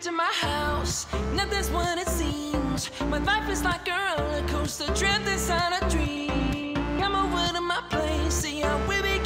to my house. Nothing's what it seems. My life is like a roller coaster, trapped inside a dream. Come over to my place, see how we be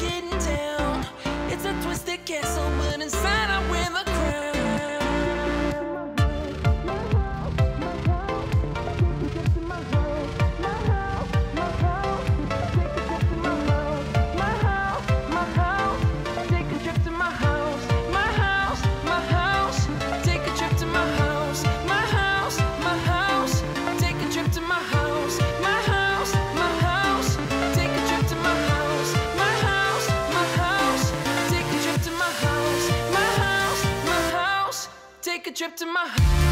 to my